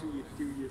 sự nghiệp tiêu diệt sự nghiệp